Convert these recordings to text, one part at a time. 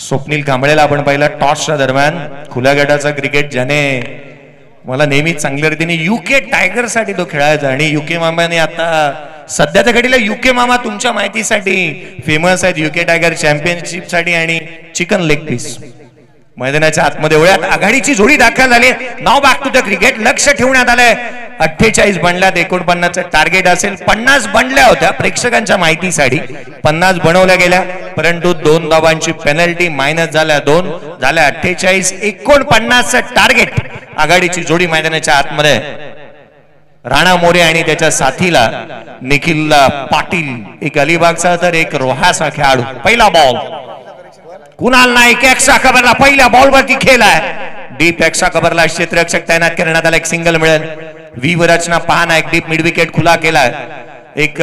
स्वप्नील कांबळेला आपण पाहिला टॉसच्या दरम्यान. खुल्या गटाचा क्रिकेट ज्याने मला नेहमी चांगल्या रीतीने युके टायगरसाठी तो खेळायचा आणि युके मामाने आता सध्याच्या घडीला युके मामा तुमच्या माहितीसाठी फेमस आहेत युके टायगर चॅम्पियनशिपसाठी आणि चिकन लेग पीस मैदानाच्या आतमध्ये ओळ्यात आघाडीची जोडी दाखल झाली. नाव बॅक टू द क्रिकेट लक्ष ठेवण्यात आलंय. अठ्ठेचाळीस बनल्यात एकोणपन्नास टार्गेट असेल. पन्नास बनल्या होत्या प्रेक्षकांच्या माहितीसाठी. पन्नास बनवल्या गेल्या. परंतु दोन धावांची पेनल्टी मायनस झाल्या दोन. झाल्या अठ्ठेचाळीस. एकोणपन्नास टार्गेट आघाडीची जोडी मैदानाच्या आतमध्ये. राणा मोरे आणि त्याच्या साथीला निखिल पाटील. एक अलिबागचा तर एक रोहासा खेळाडू. पहिला बॉल कुणाल नाईक एक्सा कबरला पहिल्या बॉलवरती आहे. डीप एक्सा कबरला क्षेत्ररक्षक तैनात करण्यात आला. एक सिंगल मिळेल. व्ही रचना पहा ना एक डीप मिड विकेट खुला केलाय एक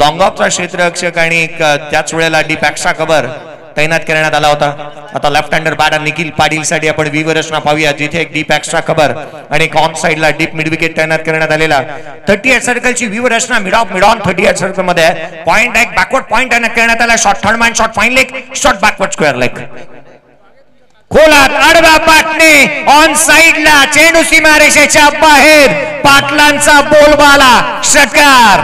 लॉंग ऑफचा क्षेत्ररक्षक आणि एक त्याच वेळेला डीप एक्सा कबर तैनात करण्यात आला होता. आता left hander batter Nikhil Patil साठी आपण व्ही रचना पाहूया जिथे एक डीप एक्स्ट्रा खबर आणि एक ऑन साइडला डीप मिडविकेट तैनात करण्यात आलेला. थर्टी एट सर्कलची व्ही रचना mid off mid on thirty yard सर्कलमध्ये पॉईंट एक बॅकवर्ड पॉईंट तैनात करण्यात आला. Short third man short fine leg short backward square leg खोलात आडवा पाटणे ऑन साइडला चेंडू सीमारेषेच्या बाहेर पाटलांचा बोलबाला षटकार.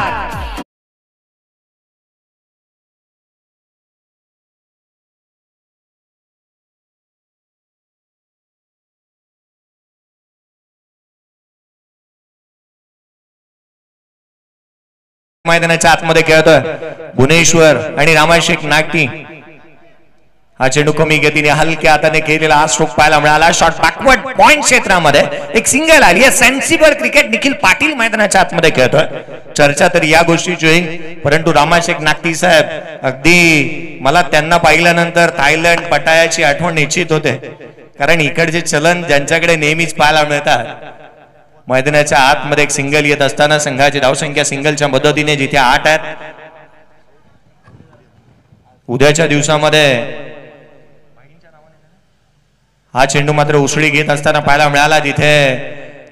मैदानाच्या आतमध्ये खेळतोय. भुवनेश्वर आणि रामाशेख नागटी. हा चेंडू कमी गतीने हलक्या हाताने खेळलेला हा स्ट्रोक पाहायला मिळाला. शॉर्ट बॅकवर्ड पॉइंट क्षेत्रामध्ये. एक सिंगल आली. आहे सेन्सिबल क्रिकेट निखिल पाटील मैदानाच्या आतमध्ये खेळतोय. चर्चा तरी या गोष्टीची होईल. परंतु रामाशेख नागटी साहेब अगदी मला त्यांना पाहिल्यानंतर थायलंड पटायाची आठवण निश्चित होते. कारण इकडचे चलन ज्यांच्याकडे नेहमीच पाहायला मिळतात मैदानाच्या आतमध्ये एक सिंगल येत असताना संघाची धावसंख्या सिंगलच्या मदतीने जिथे आठ आहेत उद्याच्या दिवसामध्ये हा चेंडू मात्र उसळी घेत असताना पाहायला मिळाला जिथे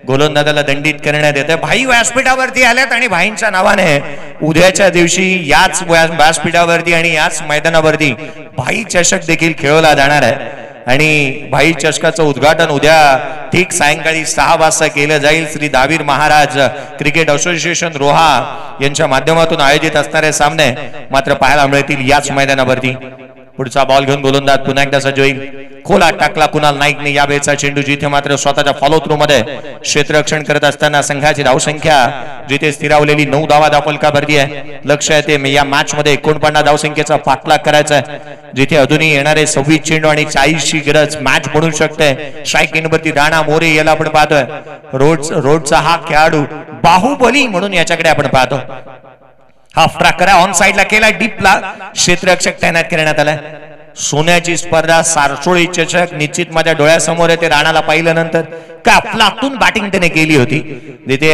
गोलंदाजाला दंडित करण्यात येते भाई व्यासपीठावरती आल्यात आणि भाईंच्या नावाने उद्याच्या दिवशी याच व्यासपीठावरती आणि याच मैदानावरती भाई चषक देखील खेळवला जाणार आहे. आणि भाई चषकाचं उद्घाटन उद्या ठीक सायंकाळी सहा वाजता केलं जाईल. श्री दावीर महाराज क्रिकेट असोसिएशन रोहा यांच्या माध्यमातून आयोजित असणारे सामने मात्र पाहायला मिळतील याच मैदानावरती. पुढचा बॉल घेऊन गोलंदाज पुन्हा एकदा सज्ज होईल खोला टाकला कुणाल नाईकने. या वेळचा चेंडू जिथे मात्र स्वतःच्या फॉलो थ्रू मध्ये क्षेत्ररक्षण करत असताना संघाची धावसंख्या. जिथे स्थिरावलेली नऊ धावा दापलकावरती आहे? लक्ष येते या मॅच मध्ये एकोणपन्नास धावसंख्येचा पाठलाग करायचा आहे. जिथे अजूनही येणारे सव्वीस चेंडू आणि चाळीसची गरज मॅच म्हणू शकते. स्ट्राईक इनवरती राणा मोरे याला आपण पाहतोय. रोड रोडचा हा खेळाडू बाहुबली म्हणून याच्याकडे आपण पाहतो. हाफ ट्रॅक करा ऑन साइडला केला डीपला क्षेत्ररक्षक तैनात करण्यात आलाय सोन्याची स्पर्धा सारसोळी चषक निश्चित माझ्या डोळ्यासमोर आहे ते राणाला पाहिल्यानंतर. कापलातून बॅटिंग त्याने केली होती. तिथे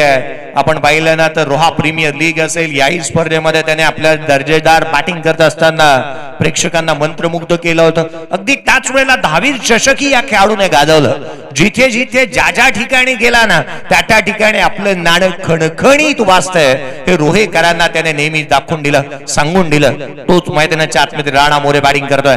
आपण पाहिलं ना तर रोहा प्रीमियर लीग असेल याही स्पर्धेमध्ये त्याने आपल्या दर्जेदार बॅटिंग करत असताना प्रेक्षकांना मंत्रमुग्ध केलं होतं. अगदी त्याच वेळेला दहावी चषकही या खेळाडूने गाजवलं. जिथे जिथे ज्या ज्या ठिकाणी गेला ना त्या त्या ठिकाणी आपलं नाणं खणखणीत वाचतंय हे रोहेकरांना त्याने नेहमी दाखवून दिलं सांगून दिलं. तोच मैदानाच्या आतमध्ये राणा मोरे बॅटिंग करतोय.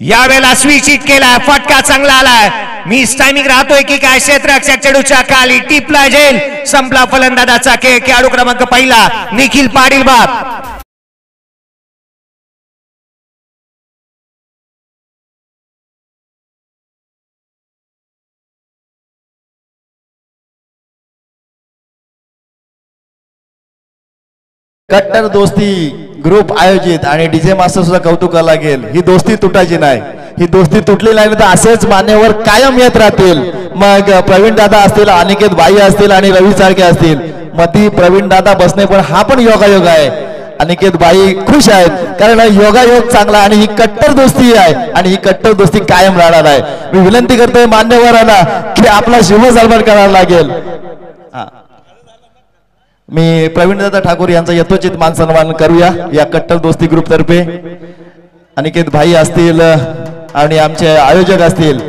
यावेळेला स्विचित केलाय फटका चांगला आलाय. मी टायमिंग राहतोय की काय क्षेत्ररक्षक चेडूच्या खाली टिपला जेल. संपला फलंदाजाचा खेळ खेळाडू क्रमांक पहिला निखिल पाटील बाप. कट्टर दोस्ती. ग्रुप आयोजित आणि डीजे मास्टर सुद्धा कौतुका लागेल. ही दोस्ती तुटायची नाही. ही दोस्ती तुटली नाही तर असेच मान्यवर कायम येत राहतील. मग प्रवीण दादा असतील अनिकेत बाई असतील आणि रवी सारखे असतील. मग ती प्रवीण दादा बसणे पण हा पण योगायोग आहे. अनिकेत बाई खुश आहेत कारण योगायोग चांगला आणि ही कट्टर दोस्ती आहे आणि ही कट्टर दोस्ती कायम राहणार आहे. मी विनंती करतोय मान्यवरांना की आपला शुभ सन्मान करावा लागेल. हा. मी प्रवीणदादा ठाकूर यांचा यथोचित मान सन्मान करूया. या कट्टर दोस्ती ग्रुप तर्फे. अनिकेत भाई असतील आणि आमचे आयोजक असतील.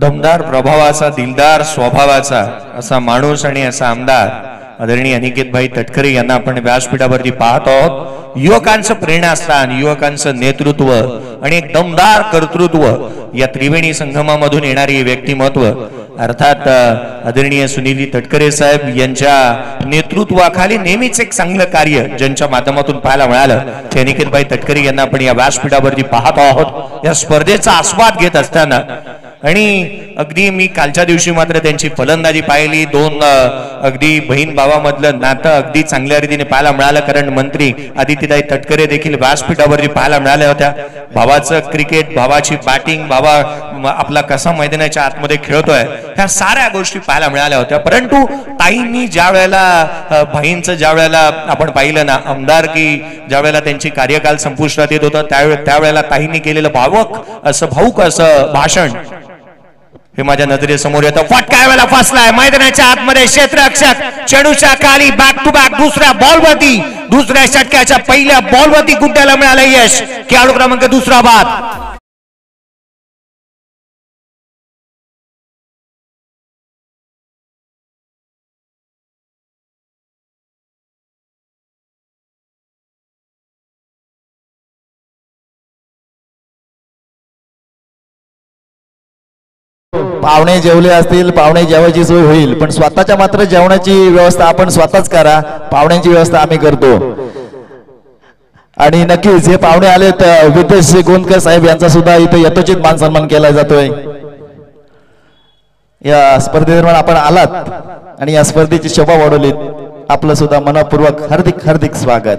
दमदार प्रभावाचा दिलदार स्वभावाचा असा माणूस आणि असा आमदार आदरणीय अनिकेतभाई तटकरे यांना आपण व्यासपीठावरती पाहत आहोत. युवकांचं प्रेरणास्थान युवकांचं नेतृत्व आणि एक दमदार कर्तृत्व या त्रिवेणी संगमामधून येणारी व्यक्तिमत्व. अर्थात आदरणीय सुनीली तटकरे साहेब यांच्या नेतृत्वाखाली नेहमीच एक चांगलं कार्य ज्यांच्या माध्यमातून पाहायला मिळालं. ते अनिकेतभाई तटकरे यांना आपण या व्यासपीठावरती पाहत आहोत. या स्पर्धेचा आस्वाद घेत असताना आणि अगदी मी कालच्या दिवशी मात्र त्यांची फलंदाजी पाहिली. दोन अगदी बहीण भावामधलं नातं अगदी चांगल्या रीतीने पाहायला मिळालं. कारण मंत्री आदित्यताई तटकरे देखील व्यासपीठावर पाहायला मिळाल्या होत्या. भावाचं क्रिकेट भावाची बॅटिंग भावा आपला कसा मैदानाच्या आतमध्ये खेळतोय ह्या साऱ्या गोष्टी पाहायला मिळाल्या होत्या. परंतु ताईंनी ज्या वेळेला भाईंचं ज्या वेळेला आपण पाहिलं ना आमदार की ज्या वेळेला त्यांची कार्यकाल संपुष्टात येत होतं त्यावेळेला ताईंनी केलेलं भावक असं भाऊक असं भाषण हे माझ्या नजरेसमोर येतं. फटका वेळेला फसलाय? मैदानाच्या आतमध्ये क्षेत्ररक्षक चेडूच्या खाली बॅक टू बॅक दुसऱ्या बॉलवरती दुसऱ्या षटकाच्या पहिल्या बॉलवरती गुड्ड्याला मिळालं यश. खेळाडू क्रमांक दुसरा बाद. पाहुणे जेवले असतील पाहुणे जेवायची सोय होईल पण स्वतःच्या मात्र जेवणाची व्यवस्था आपण स्वतःच करा पाहुण्यांची व्यवस्था आम्ही करतो. आणि नक्कीच हे पाहुणे आलेत अ, विद्येश गोंदकर साहेब यांचा सुद्धा इथे यथोचित मान सन्मान केला जातोय. या स्पर्धेदरम्यान आपण आलात आणि या स्पर्धेची शोभा वाढवलीत. आपलं सुद्धा मनपूर्वक हार्दिक हार्दिक स्वागत.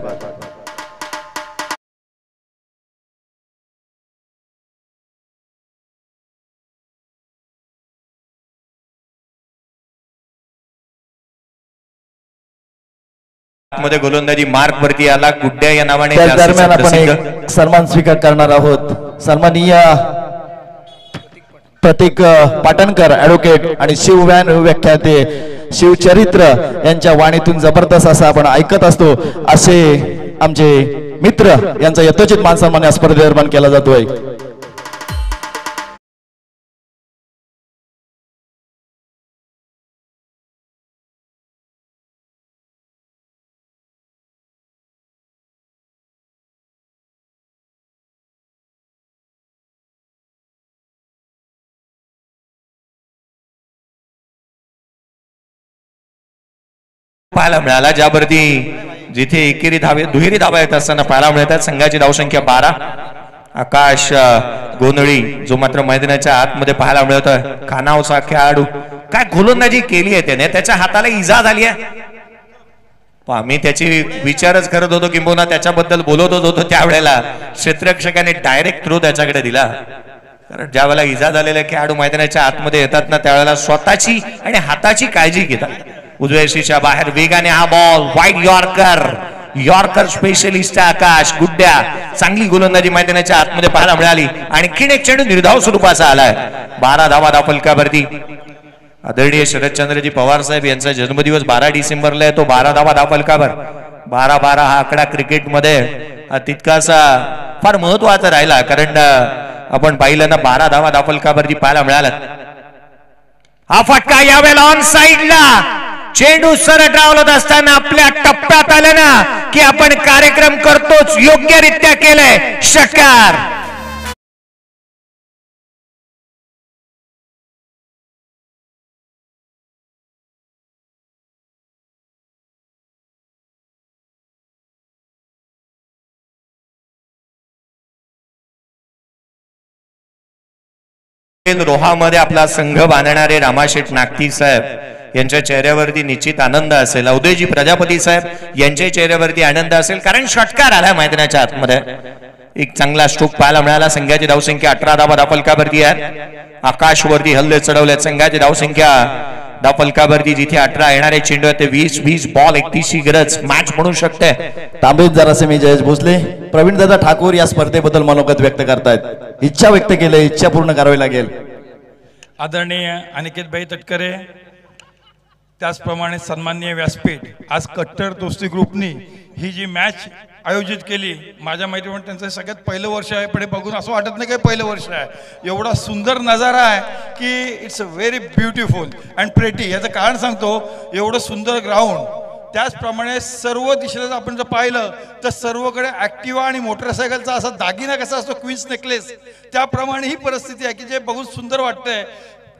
मध्ये गोलंदाजी मार्क वरती आला. गुड्ड्या या नावाने दरम्यान आपण. एक सन्मान स्वीकार करणार आहोत. सन्माननीय प्रतीक पाटणकर ऍडव्होकेट आणि शिवव्यान व्याख्याते शिवचरित्र यांच्या वाणीतून जबरदस्त असं आपण ऐकत असतो. असे आमचे मित्र यांचा यथोचित मान सन्मान या स्पर्धेदरम्यान केला जातोय. पाहायला मिळाला. ज्यावरती जिथे एकेरी धावे दुहेरी धावा येत असताना पाहायला मिळतात. संघाची धावसंख्या बारा. आकाश गोंधळी जो मात्र मैदानाच्या आतमध्ये पाहायला मिळत खानावचा खेळाडू. काय गोलंदाजी केली आहे त्याने? त्याच्या हाताला इजा झाली आहे. आम्ही त्याची विचारच करत होतो किंबहुना त्याच्याबद्दल बोलतच होतो त्यावेळेला. क्षेत्ररक्षकाने डायरेक्ट थ्रो त्याच्याकडे दिला. कारण ज्या वेळेला इजा झालेल्या खेळाडू मैदानाच्या आतमध्ये येतात ना त्यावेळेला स्वतःची आणि हाताची काळजी घेतात. उजव्या बाहेर वेगाने हा ball wide yorker yorker specialist Akash. गुड्ड्या. चांगली गोलंदाजी मैदानाच्या आतमध्ये पाहायला मिळाली. आणखीन एक चेंडू निर्धाव स्वरूपाचा आलाय. बारा धावा दाफलकावरती आदरणीय शरदचंद्रजी पवार साहेब यांचा जन्मदिवस बारा डिसेंबरला आहे. तो बारा धावा दाफलकावर बारा बारा हा आकडा क्रिकेटमध्ये. तितकासा फार महत्त्वाचा राहिला. कारण आपण पाहिलं ना बारा धावा दाफलकावरती पाहायला मिळाला. हा फटका यावेळेला ऑन साईडला चेंडू सरळ रावलत असताना आपल्या टप्प्यात आलं ना की आपण कार्यक्रम करतोच योग्यरित्या केलंय. षटकार रोहामध्ये आपला संघ बांधणारे रामाशेठ नागती साहेब यांच्या चेहऱ्यावरती निश्चित आनंद असेल. अवधेजी प्रजापती साहेब यांच्या चेहऱ्यावरती आनंद असेल. कारण षटकार आला मैदानाच्या आतमध्ये. एक चांगला स्ट्रोक पाहायला मिळाला. संघाची धावसंख्या अठरा धावा दाफलकावरती आहे. आकाशवरती हल्ले चढवल्यात संघाची धावसंख्या दाफलकावरती जिथे अठरा येणारे चेंडू आहेत ते वीस वीस बॉल एकतीसची गरज मॅच म्हणू शकते. तांबेत जरासे मी जयेश भोसले. प्रवीण दादा ठाकूर या स्पर्धेबद्दल मनोगत व्यक्त करतायत. इच्छा व्यक्त केली इच्छा पूर्ण करावी लागेल. आदरणीय अनिकेतभाई तटकरे त्याचप्रमाणे सन्माननीय व्यासपीठ आज कट्टर दोस्ती ग्रुपनी ही जी मॅच आयोजित केली माझ्या माहितीप्रमाणे त्यांचं सगळ्यात पहिलं वर्ष आहे. पण बघून असं वाटत नाही काही पहिलं वर्ष आहे. एवढा सुंदर नजारा आहे की it's a very beautiful and pretty याचं कारण सांगतो एवढं सुंदर ग्राउंड त्याचप्रमाणे सर्व दिशेला जर आपण जर पाहिलं तर सर्वकडे ॲक्टिवा आणि मोटरसायकलचा असा दागिना कसा असतो क्वीन्स नेकलेस त्याप्रमाणे ही परिस्थिती आहे की जे बघून सुंदर वाटतंय.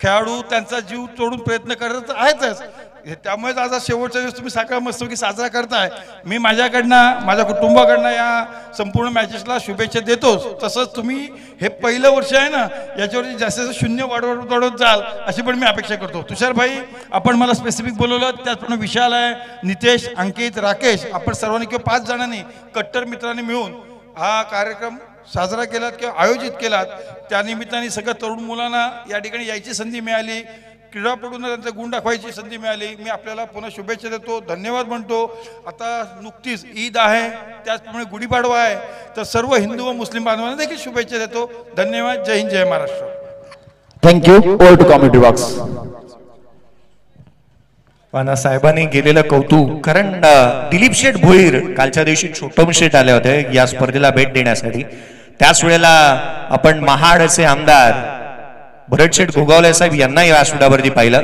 खेळाडू त्यांचा जीव तोडून प्रयत्न करत आहेतच त्यामुळेच आज हा शेवटचा दिवस तुम्ही साखर मस्तपैकी साजरा करताय. मी माझ्याकडनं माझ्या कुटुंबाकडनं या संपूर्ण मॅचेसला शुभेच्छा देतोच. तसंच तुम्ही हे पहिलं वर्ष आहे ना याच्यावरती जास्तीत जास्त शून्य वाढवत वाढवत जाल अशी पण मी अपेक्षा करतो. तुषार भाई आपण मला स्पेसिफिक बोलवलं त्याचप्रमाणे विशाल आहे नितेश अंकित राकेश आपण सर्वांनी किंवा पाच जणांनी कट्टर मित्रांनी मिळून हा कार्यक्रम साजरा केलात किंवा आयोजित केलात. त्यानिमित्ताने सगळ्या तरुण मुलांना या ठिकाणी यायची संधी मिळाली. क्रीडापटूंना त्यांचा गुण दाखवायची संधी मिळाली. मी आपल्याला पुन्हा शुभेच्छा देतो. धन्यवाद म्हणतो. आता नुकतीच ईद आहे. त्याचप्रमाणे गुढीपाडवा आहे. तर सर्व हिंदू व मुस्लिम बांधवांना देखील शुभेच्छा देतो. धन्यवाद. जय हिंद जय Maharashtra. Thank you over to comedy box पण साहेबांनी केलेलं कौतुक कारण दिलीप शेठ भोईर कालच्या दिवशी छोटम शेठ आले होते. या स्पर्धेला भेट देण्यासाठी. त्याच वेळेला आपण महाडचे आमदार भरतशेठ घोगावले साहेब यांना या व्यासपीठावरती पाहिलं.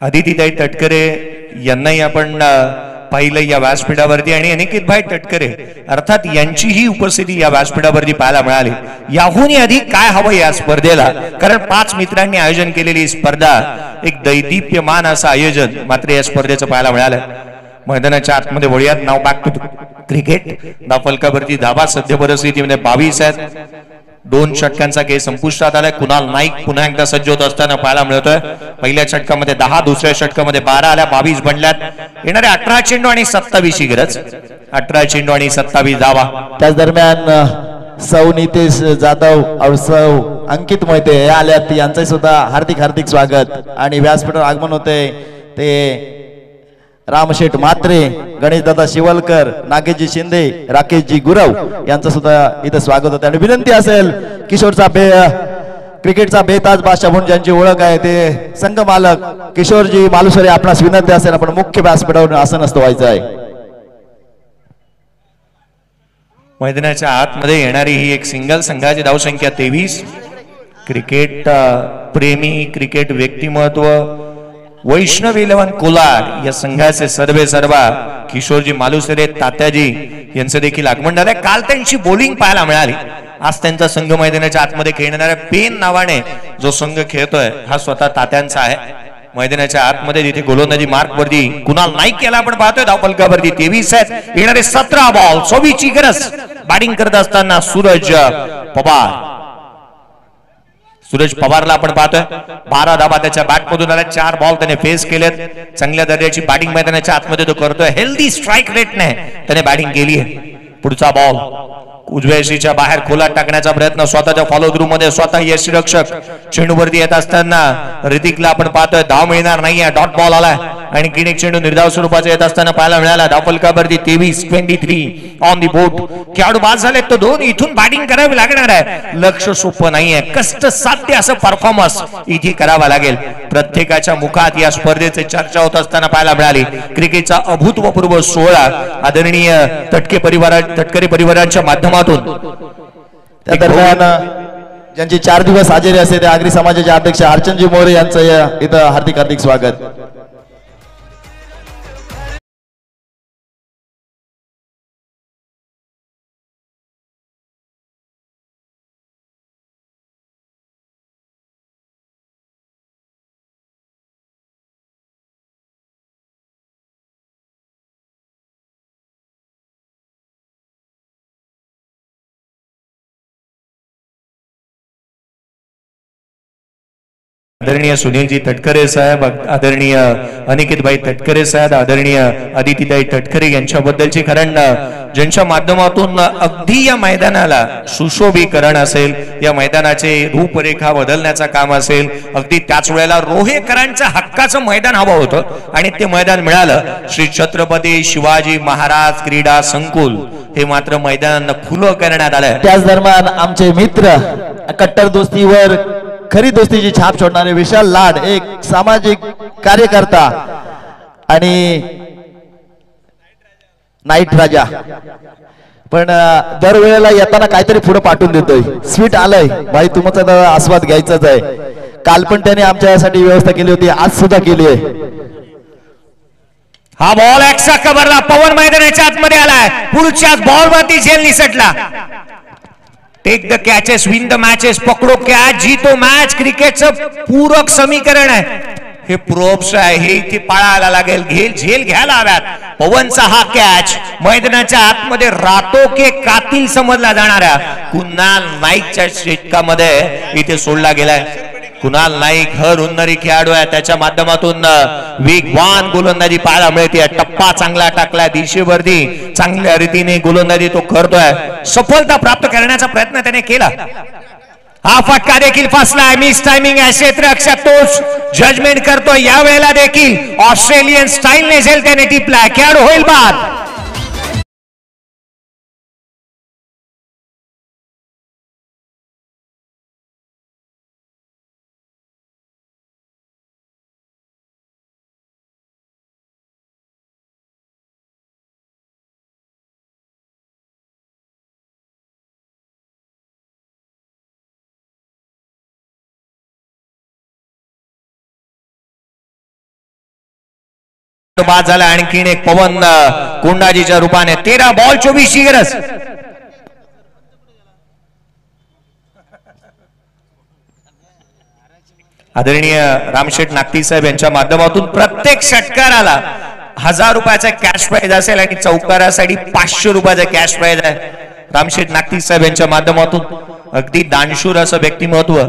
अदितीताई तटकरे यांनाही आपण पाहिलं या व्यासपीठावरती आणि अनिकेत भाई तटकरे. अर्थात यांचीही उपस्थिती या व्यासपीठावरती पाहायला मिळाली. याहूनही अधिक काय हवं या स्पर्धेला? कारण पाच मित्रांनी आयोजन केलेली स्पर्धा एक दैदिप्यमान असं आयोजन मात्र या स्पर्धेचं पाहायला मिळालं. मैदानाच्या आतमध्ये वळूयात. नाव बॅक क्रिकेट. धाफलकावरती धाबा सध्या परिस्थितीमध्ये म्हणजे बावीस आहेत. दोन षटकांचा खेळ संपुष्टात आलाय. कुणाल नाईक पुन्हा एकदा सज्ज होत असताना पाहायला मिळतोय. पहिल्या षटकामध्ये दहा दुसऱ्या षटकामध्ये बारा आल्या. बावीस बनल्यात. येणारे अठरा चेंडू आणि सत्तावीस ही गरज. अठरा चेंडू आणि सत्तावीस धावा. त्याच दरम्यान सौ नितेश जाधव और सौ अंकित मोहिते हे आल्यात. यांचं सुद्धा हार्दिक हार्दिक स्वागत. आणि व्यासपीठावर आगमन होते ते रामशेठ मात्रे गणेशदादा शिवलकर नागेशजी शिंदे राकेशजी गुरव यांचं सुद्धा इथं स्वागत होतं. आणि विनंती असेल किशोरचा बे क्रिकेटचा बेताज बादशाह म्हणून ज्यांची ओळख आहे ते संघ मालक किशोरजी मालुसरे आपणास विनंती असेल आपण मुख्य व्यासपीठावर असतो व्हायचं आहे. मैदानाच्या आतमध्ये येणारी ही एक सिंगल संघाची धावसंख्या तेवीस. क्रिकेट प्रेमी क्रिकेट व्यक्तिमत्व वैष्णव इलेवन कोलार या संघाचे सर्वे सर्वा किशोरजी मालुसरे तात्याजी यांचं देखील आगमन झालंय. काल त्यांची बोलिंग पाहायला मिळाली. आज त्यांचा संघ मैदानाच्या आतमध्ये खेळणाऱ्या पेन नावाने जो संघ खेळतोय हा स्वतः तात्यांचा आहे. मैदानाच्या आतमध्ये तिथे गोलंदाजी मार्क वरती कुणाल नाईक याला आपण पाहतोय धावपलकावरती तेवीस आहेत. येणारे सतरा बॉल चोवीसची गरज. बॅटिंग करत असताना सूरज पवार. सुरेश पवारला आपण पाहतोय. बारा धाबा त्याच्या बॅट मधून आल्या चार बॉल त्याने फेस केलेत. चांगल्या दर्जाची बॅटिंग मैदानाच्या आतमध्ये तो करतोय. हेल्दी स्ट्राईक रेटने त्याने बॅटिंग केली आहे. पुढचा बॉल उजव्याशीच्या बाहेर खोलात टाकण्याचा प्रयत्न स्वतःच्या फॉलो थ्रू मध्ये स्वतः यशरक्षक चेंडूवरती येत असताना ऋतिकला आपण पाहतोय. धाव मिळणार नाहीये. डॉट बॉल आलाय. आणि एक चेंडू निर्धाव स्वरूपाचा येत असताना पाहायला मिळाला. धावफलकावरती तेवीस twenty three on the board खेळाडू बाद झालेत. तर दोन इथून बॅटिंग करावी लागणार आहे. लक्ष सोपं नाहीये. कष्ट साध्य असं परफॉर्मन्स इथे करावा लागेल. प्रत्येकाच्या मुखात या स्पर्धेचे चर्चा होत असताना पाहायला मिळाली. क्रिकेटचा अभूतपूर्व सोहळा आदरणीय तटके परिवारा तटकरे परिवारांच्या माध्यमातून. त्या दरम्यान ज्यांची चार दिवस हजेरी असते त्या आगरी समाजाचे अध्यक्ष अर्चनजी मोरे यांचं इथं हार्दिक हार्दिक स्वागत. आदरणीय सुनीलजी तटकरे साहेब आदरणीय अनिकेतभाई तटकरे साहेब आदरणीय आदितीताई तटकरे यांच्याबद्दलची कारण ज्यांच्या माध्यमातून अगदी या मैदानाला सुशोभीकरण असेल या मैदानाचे रूपरेखा बदलण्याचं काम असेल अगदी त्याच वेळेला रोहेकरांच्या हक्काचं मैदान हवं होतं. आणि ते मैदान मिळालं. श्री छत्रपती शिवाजी महाराज क्रीडा संकुल. हे मात्र मैदानांना खुलं करण्यात आलं त्याच दरम्यान आमचे मित्र कट्टर दोस्तीवर खरी दोस्तीची छाप सोडणारे विशाल लाड एक सामाजिक कार्यकर्ता आणि नाईट राजा. पण दरवेळेला येताना काहीतरी पुढे पाठवून देतोय. स्वीट आलंय. भाई तुमचा तर आस्वाद घ्यायचाच आहे. काल पण त्याने आमच्यासाठी व्यवस्था केली होती आज सुद्धा केली आहे. हा बॉल एक्स्ट्रा कव्हरला पवन मैदानाच्या आतमध्ये आलाय. पुढच्याच बॉल वरती झेल निसटला. Take the catches win the matches पकडो catch जीतो मॅच क्रिकेटचं पूरक समीकरण आहे. हे प्रोप्स आहे. हे इथे पाळायला लागेल. घेल झेल घ्यायला हव्यात. पवनचा हा कॅच मैदानाच्या आतमध्ये रातो के कातील समजला जाणाऱ्या कुणाल नाईकच्या षटकामध्ये इथे सोडला गेलाय. कुणाल नाईक हर उन्नरी खेळाडू आहे. त्याच्या माध्यमातून अं, वेगवान गोलंदाजी पाहायला मिळते. टप्पा चांगला टाकलाय दिशेवरती चांगल्या रीतीने गोलंदाजी तो करतोय. सफलता प्राप्त करण्याचा प्रयत्न त्याने केला. हा फटका देखील फसलाय. मिस टायमिंग आहे क्षेत्ररक्षक तोच जजमेंट करतोय. या वेळेला देखील ऑस्ट्रेलियन स्टाईलने झेल त्याने टिपलाय. खेळाडू होईल बाद. बाद झाला आणखीन एक पवन कोंडाजीच्या रूपाने. तेरा बॉल चोवीस गरज. आदरणीय रामशेठ नागती साहेब यांच्या माध्यमातून प्रत्येक षटकाराला हजार रुपयाचा कॅश प्राईज असेल आणि चौकारासाठी पाचशे रुपयाचा कॅश प्राईज आहे. रामशेठ नागती साहेब यांच्या माध्यमातून अगदी दानशूर असं व्यक्तिमत्व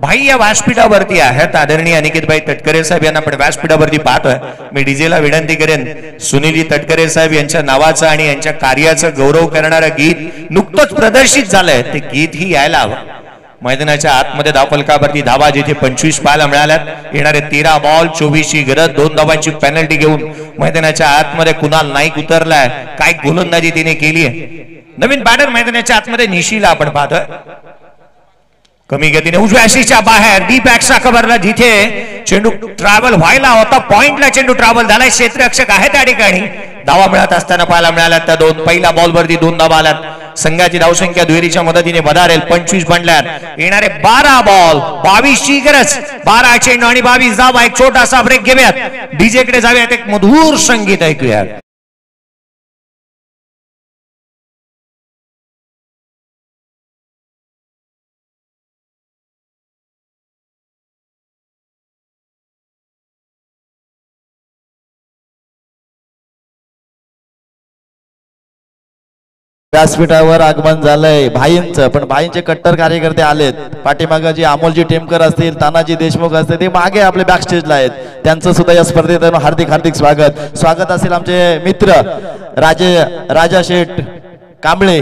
भाई या व्यासपीठावरती आहेत आदरणीय अनिकेतभाई तटकरे साहेब. यांना आपण व्यासपीठावरती पाहतोय. मी डीजेला विनंती करेन सुनीली तटकरे साहेब यांच्या नावाचं आणि यांच्या कार्याचं गौरव करणारं गीत नुकतंच प्रदर्शित झालंय. ते गीत ही यायला हवं. मैदानाच्या आतमध्ये धावफलकावरती धावा जिथे पंचवीस पाहायला मिळाल्यात. येणारे तेरा बॉल चोवीसची गरज दोन धावांची पेनल्टी घेऊन मैदानाच्या आतमध्ये कुणाल नाईक उतरलाय. काय गोलंदाजी तिने केली आहे नवीन बॅटर मैदानाच्या आतमध्ये निशीला आपण पाहतोय. कमी गतीने उजव्या शीच्या बाहेर. डीप एक्स्ट्रा कव्हरला जिथे चेंडू ट्रॅव्हल व्हायला होता पॉइंटला चेंडू ट्रॅव्हल झालाय. क्षेत्ररक्षक आहे त्या ठिकाणी. धावा मिळत असताना पाहायला मिळाल्या त्या दोन. पहिल्या बॉल वरती दोन धावा आल्यात. संघाची धावसंख्या दुहेरीच्या मदतीने बधारेल. पंचवीस बनल्यात. येणारे बारा बॉल बावीस ची गरज. बारा चेंडू आणि बावीस धावा. एक छोटासा ब्रेक घेऊयात. डीजे कडे जाऊयात. एक मधुर संगीत ऐकूयात. व्यासपीठावर आगमन झालंय. भाईंचं पण भाईंचे कट्टर कार्यकर्ते आलेत. पाठीमागं जे अमोलजी टेमकर असतील तानाजी देशमुख असतील ते मागे आपले बॅक स्टेजला आहेत. त्यांचं सुद्धा या स्पर्धेत हार्दिक हार्दिक स्वागत. स्वागत असेल आमचे मित्र राजे राजा शेठ कांबळे.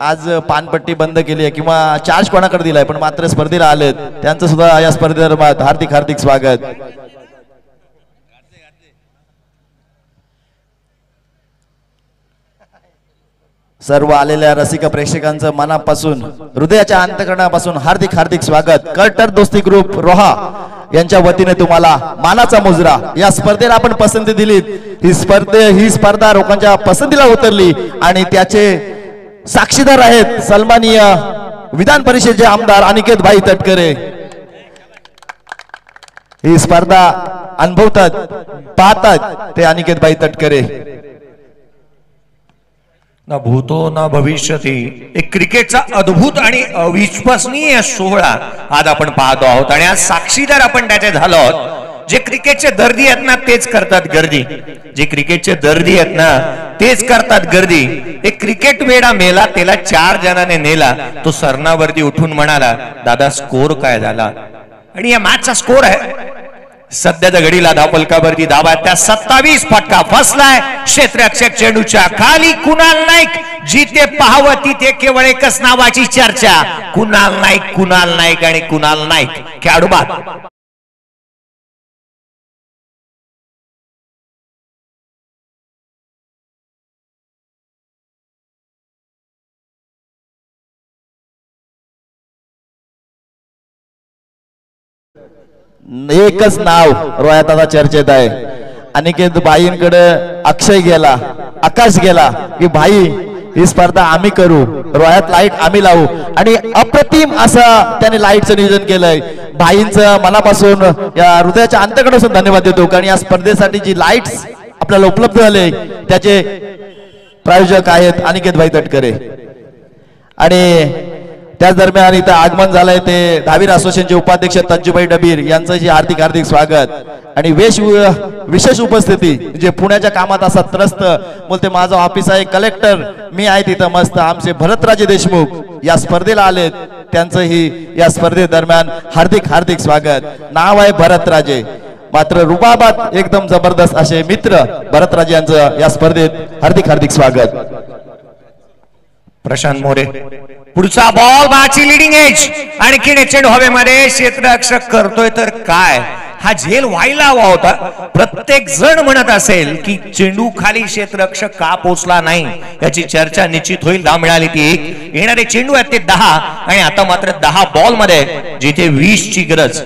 आज पानपट्टी बंद केली आहे किंवा चार्ज कोणाकडे दिलाय पण मात्र स्पर्धेला आलेत. त्यांचं सुद्धा या स्पर्धेदरम्यान हार्दिक हार्दिक स्वागत. सर्व आलेल्या रसिक प्रेक्षकांचं मनापासून हृदयाच्या अंतकरणापासून हार्दिक हार्दिक स्वागत. कर्टर दोस्ती ग्रुप रोहा यांच्या वतीने तुम्हाला मानाचा मुजरा. या स्पर्धेला आपण पसंती दिली. ही स्पर्धे ही स्पर्धा लोकांच्या पसंतीला उतरली आणि त्याचे साक्षीदार आहेत सन्मानीय विधान परिषदेचे आमदार अनिकेत भाई तटकरे. ही स्पर्धा अनुभवतात पाहतात ते अनिकेत भाई तटकरे. ना भूतो ना भविष्यती. एक क्रिकेटचा अद्भुत आणि अविश्वसनीय सोहळा आज आपण पाहतो आहोत. आणि आज साक्षीदार आपण त्याचे झालो आहोत. जे क्रिकेटचे दर्दी आहेत ना तेच करतात गर्दी. जे क्रिकेटचे दर्दी आहेत ना तेच करतात गर्दी. एक क्रिकेट वेडा मेला त्याला चार जणांनी नेला. तो सरणावरती उठून म्हणाला दादा स्कोर काय झाला? आणि या मॅचचा स्कोर आहे. सध्याच्या घडीला धावपलकावरती धावा त्या सत्तावीस फटका फसलाय. क्षेत्रक्षक चेंडूच्या खाली कुणाल नाईक. जिथे पाहावं तिथे केवळ एकच नावाची चर्चा. कुणाल नाईक कुणाल नाईक आणि कुणाल नाईक. खेळाडू एकच नाव रोयाताचा आता चर्चेत आहे. अनिकेत बाईंकडे अक्षय गेला आकाश गेला की भाई ही स्पर्धा आम्ही करू. रोयात लाइट आम्ही लावू. आणि अप्रतिम असं त्याने लाईटचं नियोजन केलंय. भाईंचं मनापासून या हृदयाच्या अंतकडून धन्यवाद देतो. कारण या स्पर्धेसाठी जी लाईट्स आपल्याला उपलब्ध झाले त्याचे प्रायोजक आहेत अनिकेत भाई तटकरे. आणि त्याच दरम्यान इथं आगमन झालंय ते दहावीर असोसिएशनचे उपाध्यक्ष तंजूबाई डबीर यांचं जे हार्दिक हार्दिक स्वागत. आणि वेश विशेष उपस्थिती जे पुण्याच्या कामात असा त्रस्त. बोलते माझं ऑफिस आहे कलेक्टर मी आहे तिथं मस्त. आमचे भरतराजे देशमुख या स्पर्धेला आलेत. त्यांचंही या स्पर्धे दरम्यान हार्दिक हार्दिक स्वागत. नाव आहे भरतराजे. मात्र रुबाबात एकदम जबरदस्त असे मित्र भरतराजे यांचं या स्पर्धेत हार्दिक हार्दिक स्वागत. प्रशांत मोरे. पुढचा बॉल बाची लिडिंग एज आणखीन एक चेंडू हवेमध्ये क्षेत्ररक्षक करतोय तर काय? हा झेल व्हायला हवा होता. प्रत्येक जण म्हणत असेल की चेंडू खाली क्षेत्ररक्षक का पोचला नाही? याची चर्चा निश्चित होईल धाव मिळाली ती. एक येणारे चेंडू आहेत ते दहा आणि आता मात्र दहा बॉलमध्ये जिथे वीस ची गरज.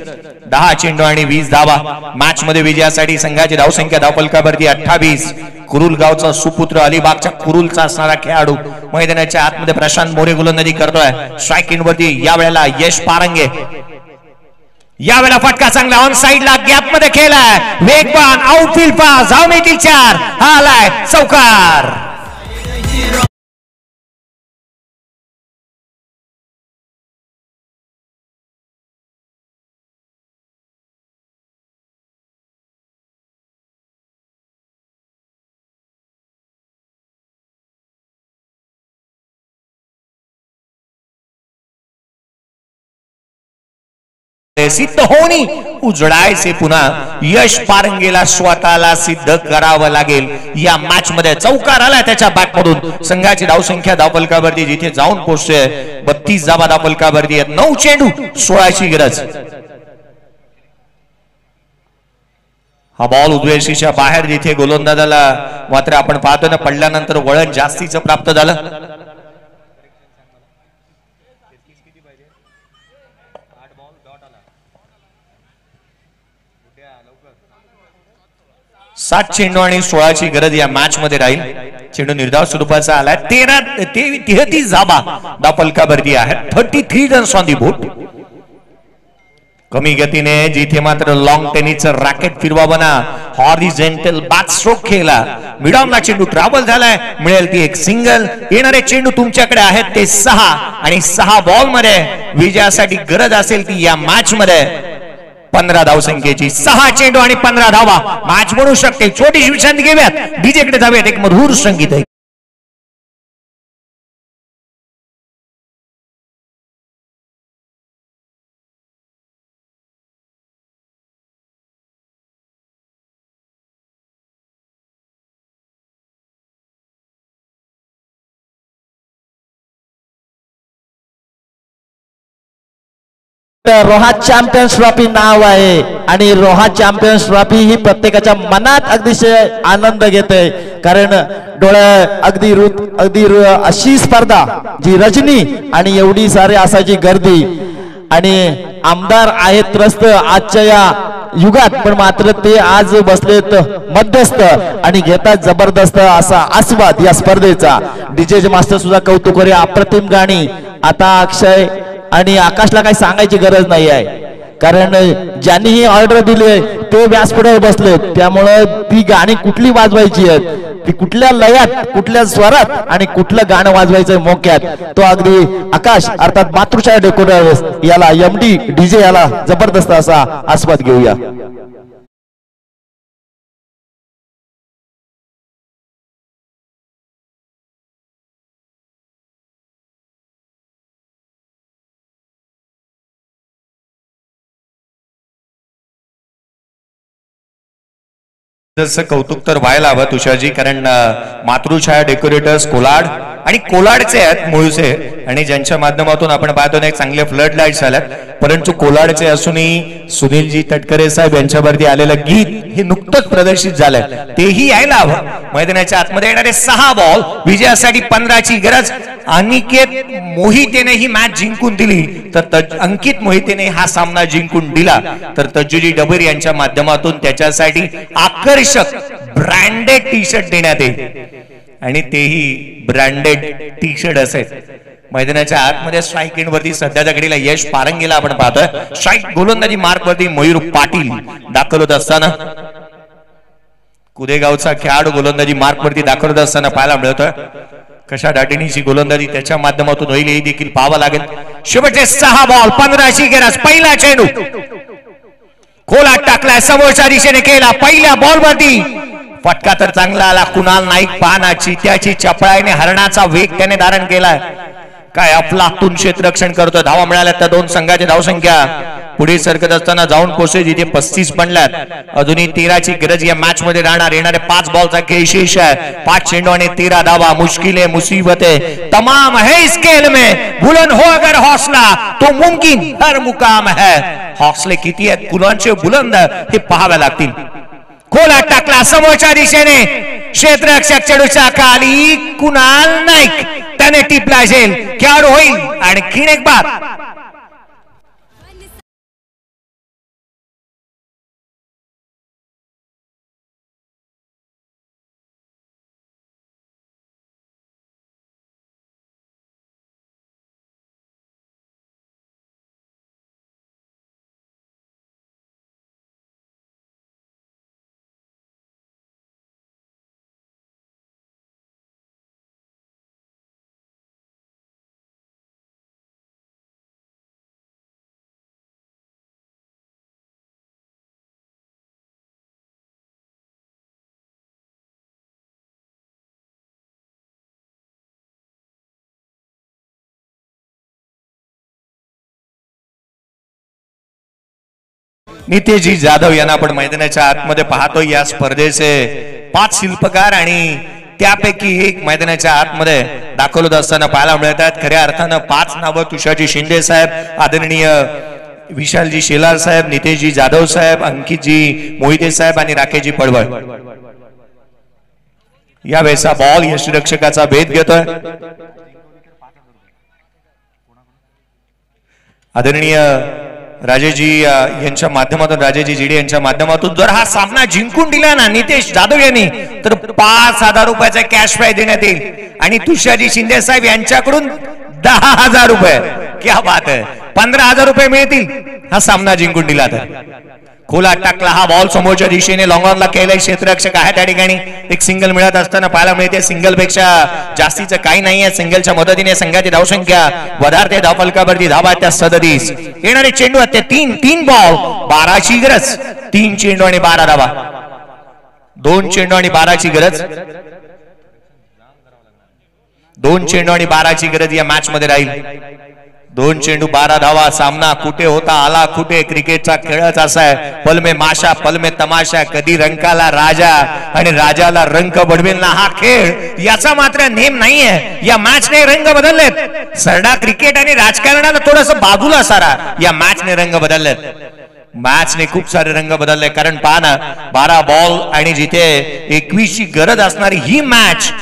दहा चेंडू आणि वीस धावा. मॅच मध्ये विजयासाठी संघाची धावसंख्या धावपलकावरती अठ्ठावीस. कुरुल गावचा सुपुत्र अलिबागच्या कुरुलचा असणारा खेळाडू मैदानाच्या आतमध्ये प्रशांत मोरे गोलंदाजी करतोय. स्ट्राईक वरती या वेळेला यश पारंगे. यावेळेला फटका चांगला ऑन साइडला गॅपमध्ये खेळलाय. वेगवान आउटफील्ड पास धाव तीन चार. हा आलाय चौकार. सिद्ध होणी उजडायचे पुन्हा. यश पारंगेला स्वतःला सिद्ध करावं लागेल. या मॅच मध्ये चौकार आला त्याच्या बॅट मधून संघाची धावसंख्या धावपलकावरती जिथे जाऊन पोहोचतोय बत्तीस जावा धावपलकावरती आहेत. नऊ चेंडू सोळाची गरज. हा बॉल उद्वेशीच्या बाहेर जिथे गोलंदाजाला मात्र आपण पाहतो ना पडल्यानंतर वळण जास्तीचं प्राप्त झालं. सात चेंडू आणि सोळाची गरज या मॅच मध्ये राहील. चेंडू निर्धाव स्वरूपाचा आलाय. तेरा तेहतीस जाबा दापलका भरती आहे thirty three runs on the board कमी गतीने जिथे मात्र लॉंग टेनिसचं रॅकेट फिरवा बना हॉरिझेंटल बॅक स्ट्रोक खेळला मिडॉमला चेंडू ट्रॅव्हल झालाय. मिळेल ती एक सिंगल येणारे चेंडू तुमच्याकडे आहेत. ते सहा आणि सहा बॉलमध्ये. विजयासाठी गरज असेल ती या मॅच मध्ये. पंधरा धाव संख्येची सहा चेंडू आणि पंधरा धावा. मॅच म्हणू शकते. छोटीशी विश्रांती घेऊयात. डीजेकडे जाऊयात. एक मधुर संगीत आहे रोहा चॅम्पियन्स ट्रॉफी नाव आहे. आणि रोहा चॅम्पियन्स ट्रॉफी ही प्रत्येकाच्या मनात अगदीशय आनंद घेते. कारण डोळ्या अगदी रुत अगदी रु- अशी स्पर्धा जी रजनी आणि एवढी सारी असायची गर्दी. आणि आमदार आहेत त्रस्त आजच्या या युगात पण मात्र ते आज बसलेत मध्यस्थ आणि घेतात जबरदस्त असा आस्वाद या स्पर्धेचा. डीजे मास्टर सुद्धा कौतुक अप्रतिम गाणी. आता अक्षय आणि आकाशला काही सांगायची गरज नाही आहे. कारण ज्यांनी ही ऑर्डर दिली आहे ते व्यासपीठावर बसलेत त्यामुळं ती गाणी कुठली वाजवायची आहेत? ती कुठल्या लयात कुठल्या स्वरात आणि कुठलं गाणं वाजवायचं मोक्यात? तो अगदी आकाश अर्थात मातृशाळा डेकोरेटर याला एम डी डीजे याला जबरदस्त असा आस्वाद घेऊया. जसं कौतुक तर व्हायला हवं तुषारजी कारण मातृछाया डेकोरेटर्स कोलाड आणि कोलाडचे आहेत मुळचे. आणि ज्यांच्या माध्यमातून आपण पाहतो ना एक चांगले फ्लड लाईट्स आल्यात. परंतु कोलाडचे असूनही सुनीलजी तटकरे साहेब यांच्यावरती आलेलं गीत हे नुकतंच प्रदर्शित झालंय. तेही यायला हवं. मैदानाच्या आतमध्ये येणारे सहा बॉल विजयासाठी पंधराची गरज. अनिकेत मोहितेने ही मॅच जिंकून दिली. तर अंकित मोहितेने हा सामना जिंकून दिला. तर तज्जुजी डबेर यांच्या माध्यमातून त्याच्यासाठी आकर्षक ब्रँडेड टी शर्ट देण्यात येईल. आणि तेही ब्रँडेड टी शर्ट असेल. मैदानाच्या आतमध्ये स्ट्राईक एंड वरती सध्याच्या घडीला यश पारंगीला आपण पाहतोय. स्ट्राईक गोलंदाजी मार्क वरती मयूर पाटील दाखल होत असताना. कुदेगावचा खेळाडू गोलंदाजी मार्क वरती दाखल होत असताना पाहायला मिळतोय. कशा दाटिनीची गोलंदाजी त्याच्या माध्यमातून होईल हे देखील पाहावं लागेल. शेवटचे सहा बॉल पंधराशी गरज पहिला चेंडू. खोलात टाकलाय समोरच्या दिशेने केला पहिल्या बॉल वरती. फटका तर चांगला आला कुणाल नाईक पाहना चित्याची चपळाईने हरणाचा वेग त्याने धारण केलाय. काय अफलातून क्षेत्ररक्षण करतोय धावा मिळाल्या त्या दोन संघाची धावसंख्या. पुढे सरकत असताना जाऊन पोहोचले जिथे पस्तीस बनल्यात. अजूनही तेराची गरज या मॅच मध्ये राहणार येणारे पाच बॉलचा केशेष शेष आहे. पाच चेंडू आणि तेरा धावा मुश्किल आहे मुसीबत आहे. तमाम है इस खेल में. बुलंद हो अगर हौसला तो मुमकिन हर मुकाम है. हौसले किती आहेत कुलांचे बुलंद हे पाहावे लागतील. खोला टाकला समोरच्या दिशेने. क्षेत्ररक्षक चेडूच्या खाली कुणाल नाईक. त्याने टिपला असेल खेळाडू होईल. आणखीन एक बार. नितेशजी जाधव यांना आपण मैदानाच्या आतमध्ये पाहतो या स्पर्धेचे पाच शिल्पकार आणि त्यापैकी एक मैदानाच्या आतमध्ये दाखल होत असताना पाहायला मिळतात. खऱ्या अर्थानं पाच नावं तुषारजी शिंदे साहेब आदरणीय विशालजी शेलार साहेब नितेशजी जाधव साहेब अंकितजी मोहिते साहेब आणि राकेशजी पडवळ. या वेळेचा बॉल यष्टीरक्षकाचा भेद घेतोय. आदरणीय राजेजी यांच्या माध्यमातून राजेजी जिडे यांच्या माध्यमातून जर हा सामना जिंकून दिला ना नितेश जाधव यांनी तर पाच हजार रुपयाचा कॅश प्राईज देण्यात येईल. आणि तुषारजी शिंदे साहेब यांच्याकडून दहा हजार रुपये. क्या बात आहे. पंधरा हजार रुपये मिळतील हा सामना जिंकून दिला तर. खोला टाकला. हा बॉल समोरच्या दिशेने लॉंगॉनला केलाय. क्षेत्ररक्षक आहे त्या ठिकाणी. एक सिंगल मिळत असताना पाहायला मिळते. सिंगलपेक्षा जास्तीचं काही नाहीये. सिंगलच्या मदतीने संघाची धावसंख्या वधारते. धावफलकावरती धावा त्या सदतीस. येणारे चेंडू आहेत तीन तीन बॉल बाराची गरज. तीन चेंडू आणि बारा धावा. दोन चेंडू आणि बाराची गरज. दोन चेंडू आणि बाराची गरज या मॅच मध्ये राहील. दोन चेंडू बारा धावा सामना कुठे होता आला कुठे? क्रिकेटचा खेळच असा आहे. पलमे माशा पलमे तमाशा कधी रंकाला राजा आणि राजाला रंग बडवेल ना हा खेळ? याचा मात्र नेम नाहीये. या मॅचने रंग बदललेत. सरडा क्रिकेट आणि राजकारणाला थोडस बाजूला सारा. या मॅचने रंग बदललेत. मॅचने खूप सारे रंग बदलले. कारण पहा ना बारा बॉल आणि जिथे एकवीसची गरज असणारी ही मॅच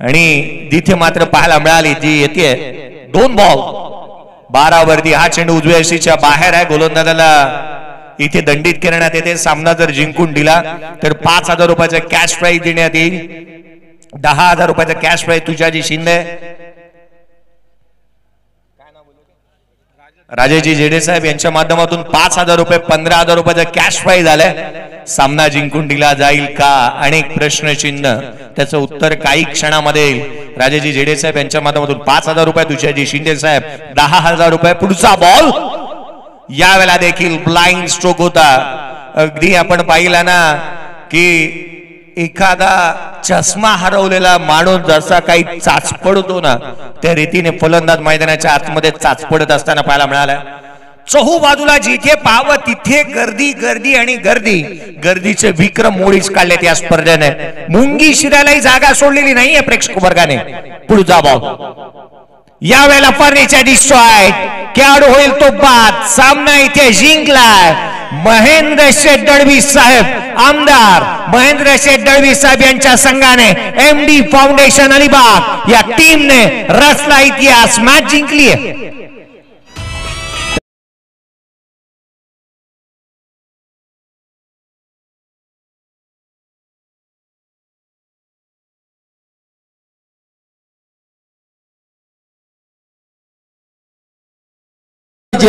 आणि तिथे मात्र पाहायला मिळाली ती येते दोन बॉल बारा वरती हा चेंडू उजव्याशीच्या बाहेर आहे गोलंदाजाला इथे दंडित करण्यात येते. सामना जर जिंकून दिला तर पाच हजार रुपयाचा कॅश प्राईज देण्यात येईल. दहा हजार रुपयाचा कॅश प्राईज तुझ्याजी शिंदे. राजाजी जेडे साहेब यांच्या माध्यमातून पाच हजार रुपये पंधरा हजार रुपयाचा कॅश प्राईज आलाय सामना जिंकून दिला जाईल का? अनेक प्रश्नचिन्ह. त्याचं उत्तर काही क्षणामध्ये येईल. राजाजी जेडे साहेब यांच्या माध्यमातून पाच हजार रुपये तुषारजी शिंदे साहेब दहा हजार रुपये. पुढचा बॉल यावेळेला देखील ब्लाइंड स्ट्रोक होता. अगदी आपण पाहिला ना की एखादा चष्मा हरवलेला माणूस जसा काही चाचपडतो ना त्या रीतीने फलंदाज मैदानाच्या आतमध्ये चाचपडत असताना पाहायला मिळाला चहू बाजूला जिथे पाहावं तिथे गर्दी गर्दी आणि गर्दी. गर्दीचे विक्रम मोडीच काढलेत या स्पर्धेने. मुंगी शिरायलाही जागा सोडलेली नाहीये प्रेक्षक वर्गाने. पुढे जा भाऊ. यावेळेला फर्निचर दिसतोय. खेळाडू होईल तो बाद. सामना इथे जिंकलाय. महेंद्र शेठ दळवी साहेब आमदार महेंद्र शेठ दळवी साहेब यांच्या संघाने एम डी फाउंडेशन अलिबाग या टीमने रचला इतिहास. मॅच जिंकली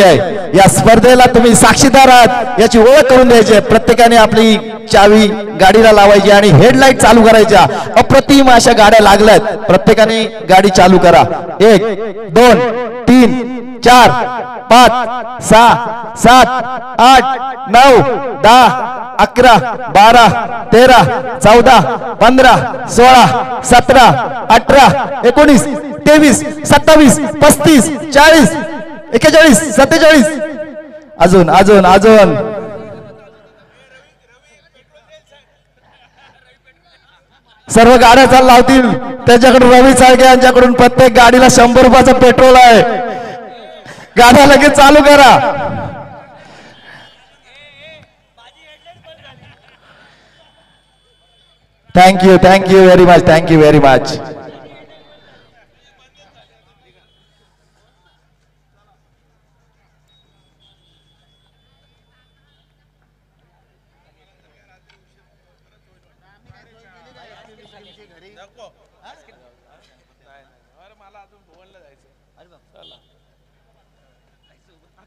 आहे आहे. या स्पर्धेला तुम्ही साक्षीदार आहात. याची ओळख करून द्यायची आहे. प्रत्येकाने आपली चावी गाडीला लावायची आणि हेडलाईट चालू करायच्या. अप्रतिम अशा गाड्या लागल्यात. प्रत्येकाने गाडी चालू करा. एक दोन तीन चार पाच सहा सात आठ नऊ दहा अकरा बारा तेरा चौदा पंधरा सोळा सतरा अठरा एकोणीस तेवीस सत्तावीस पस्तीस चाळीस एक्केचाळीस सत्तेचाळीस. अजून अजून अजून. सर्व गाड्या चाल लावतील त्याच्याकडून रवी साळके यांच्याकडून प्रत्येक गाडीला शंभर रुपयाचं पेट्रोल आहे. गाड्या लगेच चालू करा. Thank you thank you very much thank you very much